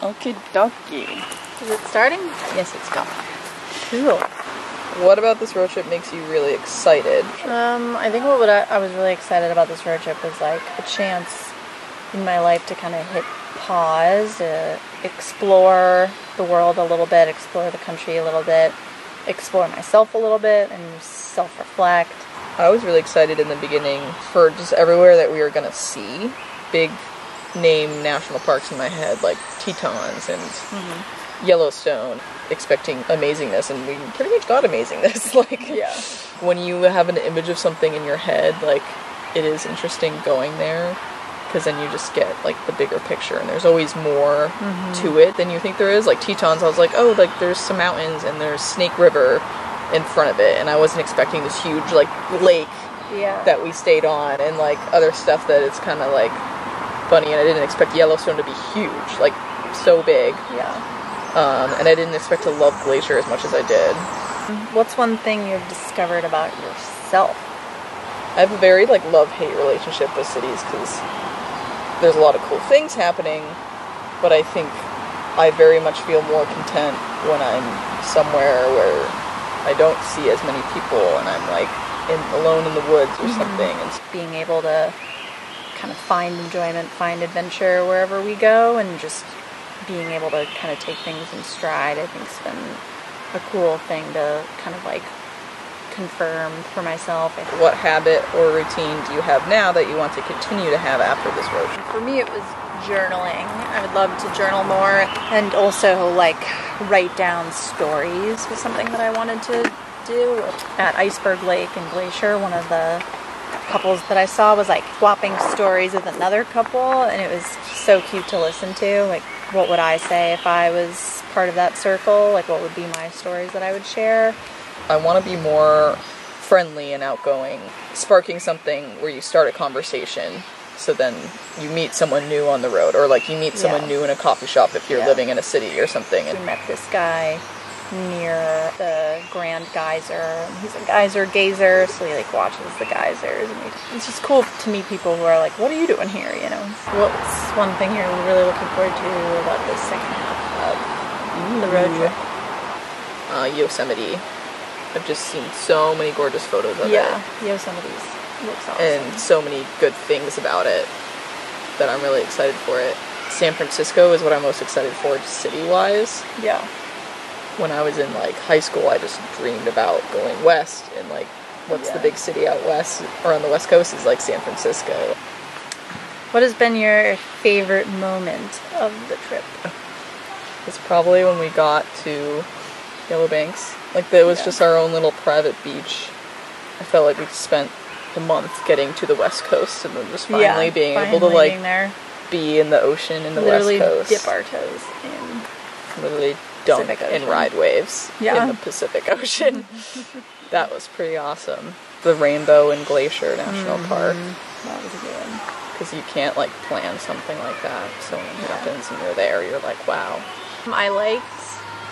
Okie dokie. Is it starting? Yes, it's gone. Cool. What about this road trip makes you really excited? Um, I think what would I, I was really excited about this road trip was like a chance in my life to kind of hit pause, to explore the world a little bit, explore the country a little bit, explore myself a little bit, and self reflect. I was really excited in the beginning for just everywhere that we were gonna see. Big name national parks in my head, like Tetons and mm-hmm. Yellowstone, expecting amazingness, and we pretty much got amazingness. like, Yeah. when you have an image of something in your head, like, it is interesting going there because then you just get like the bigger picture and there's always more mm-hmm. to it than you think there is like tetons i was like oh like there's some mountains and there's snake river in front of it and i wasn't expecting this huge like lake Yeah. that we stayed on and like other stuff that it's kind of like funny and i didn't expect yellowstone to be huge like so big yeah. um, and i didn't expect to love glacier as much as i did What's one thing you've discovered about yourself? I have a very like love hate relationship with cities because there's a lot of cool things happening, but I think I very much feel more content when I'm somewhere where I don't see as many people and I'm like in, alone in the woods or something. And Being able to kind of find enjoyment, find adventure wherever we go, and just being able to kind of take things in stride, I think, has been a cool thing to kind of like confirm for myself. What habit or routine do you have now that you want to continue to have after this road trip? For me, it was journaling. I would love to journal more and also like write down stories was something that I wanted to do. At Iceberg Lake and Glacier, one of the couples that I saw was like swapping stories with another couple, and it was so cute to listen to. Like, what would I say if I was part of that circle? Like, what would be my stories that I would share? I want to be more friendly and outgoing, sparking something where you start a conversation. So then you meet someone new on the road, or like you meet someone Yeah. new in a coffee shop if you're Yeah. living in a city or something. We And met this guy near the Grand Geyser, he's a geyser gazer, so he like watches the geysers, and it's just cool to meet people who are like, "What are you doing here?" You know. What's one thing you're really looking forward to about this second half of the road trip? uh, Yosemite, I've just seen so many gorgeous photos of Yeah, Yosemite's looks awesome. and so many good things about it that I'm really excited for it. San Francisco is what I'm most excited for, city wise. yeah, when I was in like high school, I just dreamed about going west and like what's the big city out west or on the west coast is like San Francisco. what has been your favorite moment of the trip? It's probably when we got to Yellow Banks. Like it was Yeah. just our own little private beach. I felt like we spent the month getting to the west coast and then just finally being able to like there, be in the ocean in the literally west coast. dip our toes in. literally Pacific and ride waves Yeah. in the Pacific Ocean. that was pretty awesome. The Rainbow and Glacier National Mm-hmm. Park. That was a good one. because you can't like plan something like that. So when it happens and you're there, you're like, wow. I liked,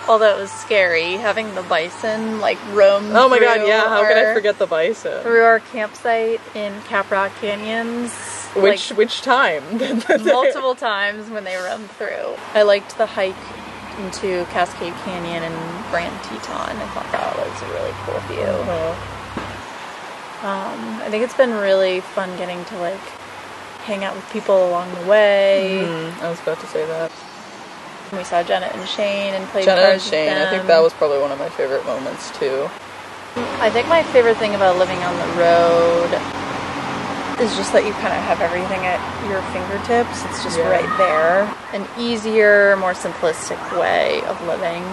although it was scary, having the bison like roam. Oh my god, yeah. How could I forget the bison? Through our campsite in Caprock Canyons. Which like, which time? multiple times when they run through. I liked the hike into Cascade Canyon and Grand Teton. I thought that was a really cool view. Uh-huh. Um, I think it's been really fun getting to like hang out with people along the way. Mm, I was about to say that. We saw Jenna and Shane and played Jenga and cards with Shane. I think that was probably one of my favorite moments too. I think my favorite thing about living on the road is just that you kind of have everything at your fingertips. It's just Yeah. right there. An easier, more simplistic way of living.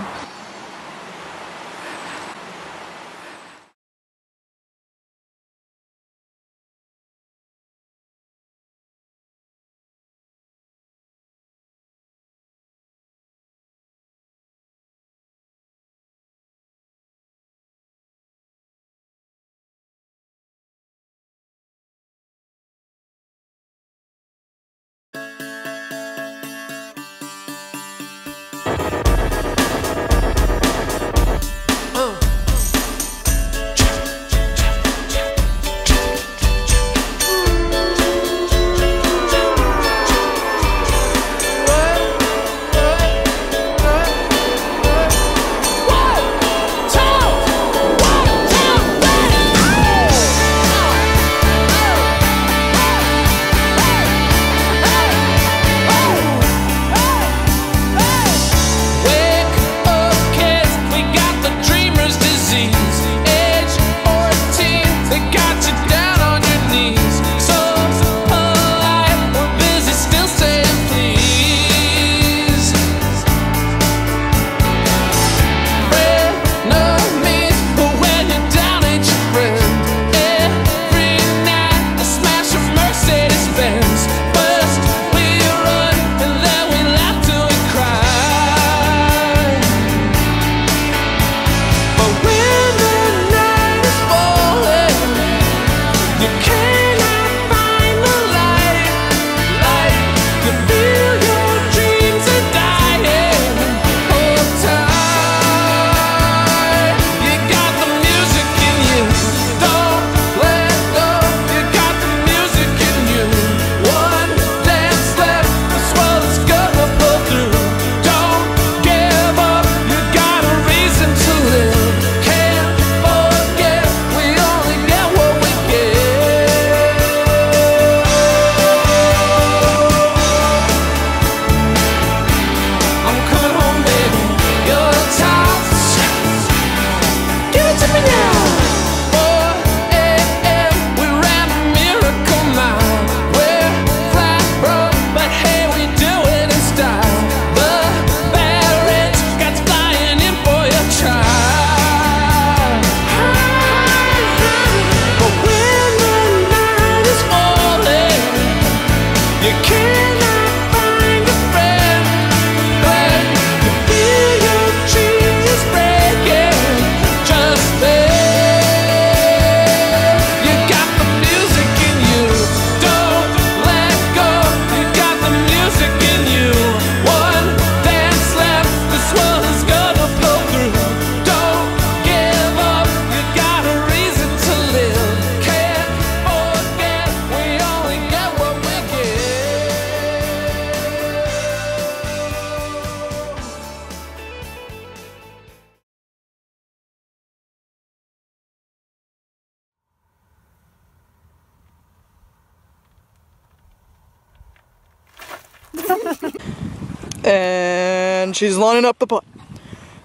And she's lining up the putt.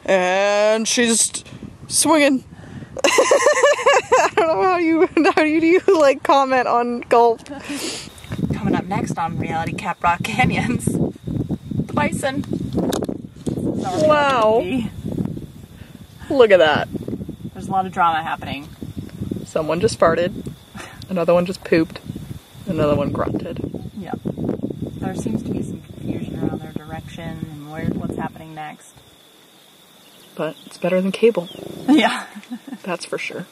And she's swinging. I don't know how you how do you, like comment on golf. Coming up next on Reality Cap Rock Canyons, the bison. Wow. Look at that. There's a lot of drama happening. Someone just farted. Another one just pooped. Another one grunted. Yep. There seems to be some confusion around their direction and where what's happening next. But it's better than cable. Yeah. That's for sure.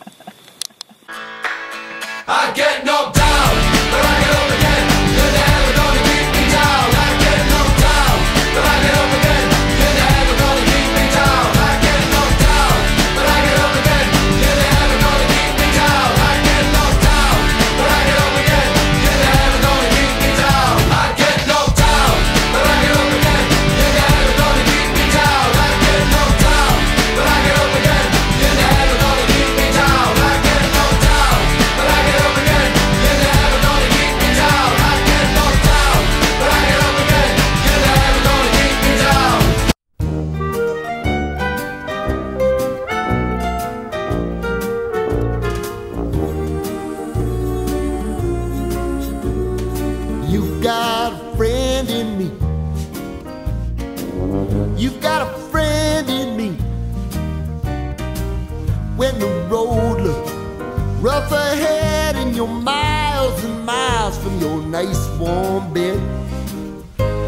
From your nice warm bed,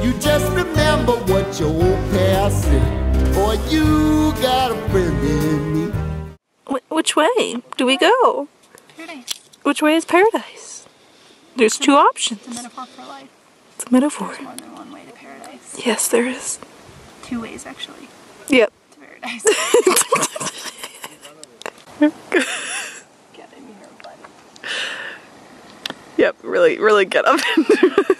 you just remember what your old past said. Boy, you got a friend in me. Wh- which way do we go? Paradise. Which way is paradise? There's two options. Metaphor for life. It's a metaphor. More than one way to paradise. Yes, there is. Two ways actually Yep. to paradise. Get in here, buddy. Yep, really, really get up it.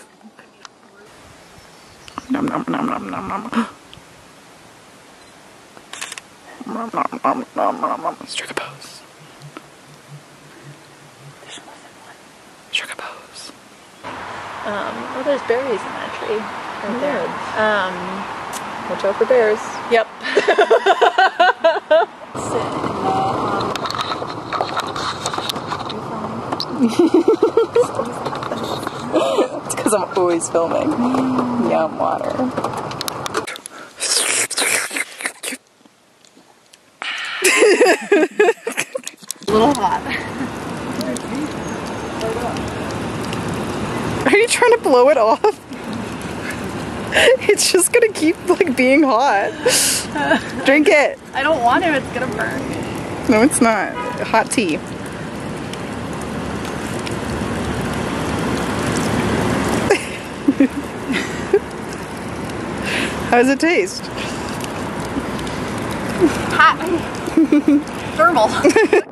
Nom nom nom nom nom nom. Nom nom nom nom nom nom. Strike a pose. Strike a pose. Um, oh, there's berries in that tree right there. Um, Watch out for bears. yep. Sit in the, um, It's because I'm always filming. Yum water. a little hot. Are you trying to blow it off? It's just gonna keep like being hot. Drink it. I don't want to, it's gonna burn. No, it's not. Hot tea. How does it taste? Hot. Thermal.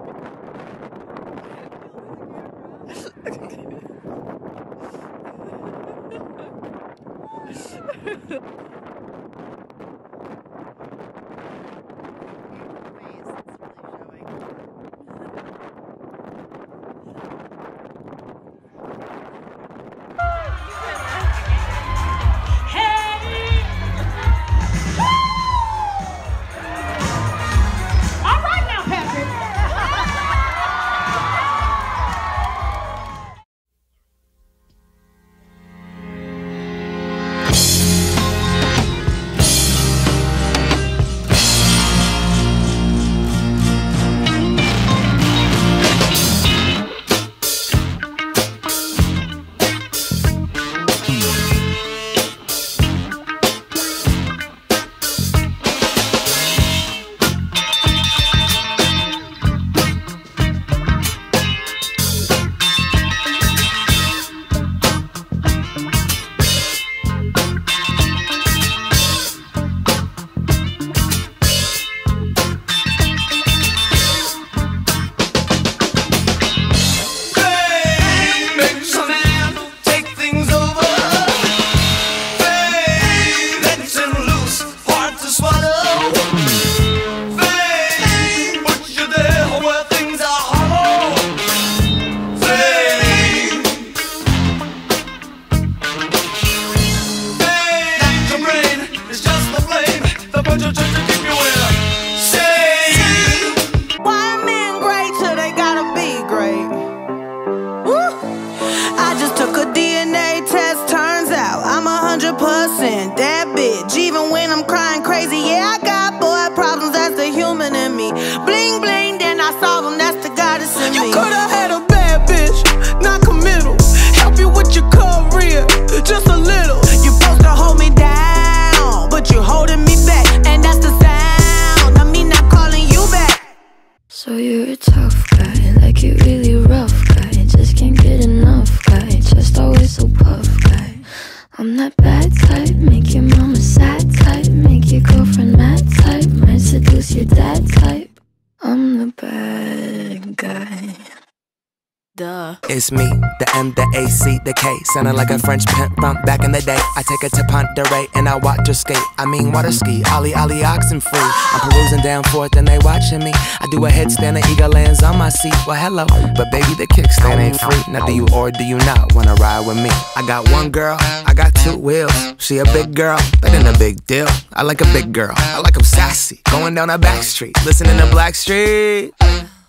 It's me, the M, the A, C, the K. Sounding like a French pimp from back in the day. I take her to Ponderay and I watch her skate. I mean, water ski, Ollie, Ollie, oxen free. I'm perusing down fourth and they watching me. I do a headstand and eagle lands on my seat. Well, hello, but baby, the kickstand ain't free. Now, do you or do you not wanna ride with me? I got one girl, I got two wheels. She a big girl, that ain't a big deal. I like a big girl, I like 'em sassy. Going down a back street, listening to Blackstreet.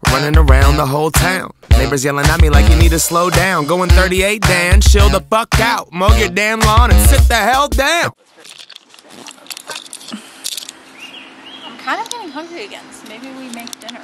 Running around the whole town. Neighbors yelling at me like you need to slow down. Going 38, Dan, chill the fuck out. Mow your damn lawn and sit the hell down. I'm kind of getting hungry again, so maybe we make dinner.